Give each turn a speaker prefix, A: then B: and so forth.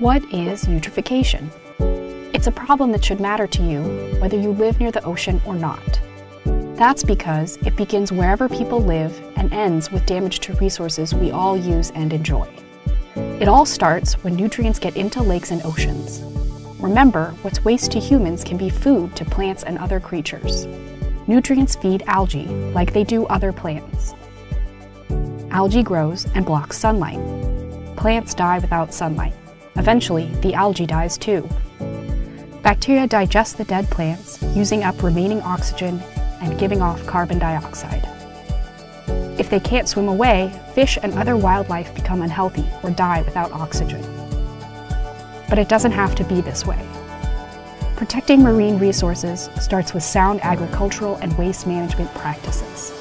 A: What is eutrophication? It's a problem that should matter to you whether you live near the ocean or not. That's because it begins wherever people live and ends with damage to resources we all use and enjoy. It all starts when nutrients get into lakes and oceans. Remember, what's waste to humans can be food to plants and other creatures. Nutrients feed algae like they do other plants. Algae grows and blocks sunlight. Plants die without sunlight. Eventually, the algae dies too. Bacteria digest the dead plants, using up remaining oxygen and giving off carbon dioxide. If they can't swim away, fish and other wildlife become unhealthy or die without oxygen. But it doesn't have to be this way. Protecting marine resources starts with sound agricultural and waste management practices.